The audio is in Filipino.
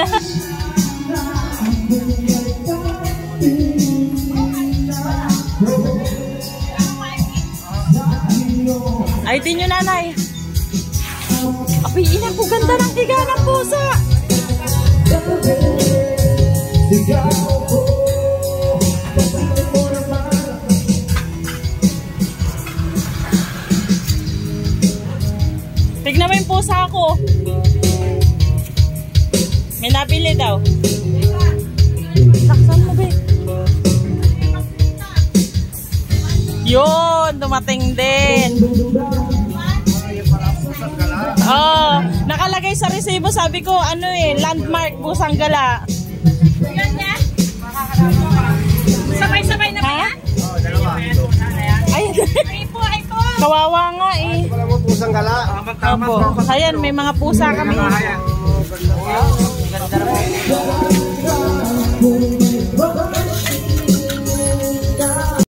Ay, din nyo nanay. Abay, ina ko ganda ng higa ng pusa. Tignan mo yung pusa ko. May nabili daw. Saksan mo, be. Yun, dumating din. Oh, nakalagay sa resibo, sabi ko, ano eh, landmark, Pusang Gala. Sabay-sabay na ba yan? Ay, Ay po, ay po. kawawa nga eh. Wala mo pusang gala. Opo. Ayan, may mga pusa kami. Ganda.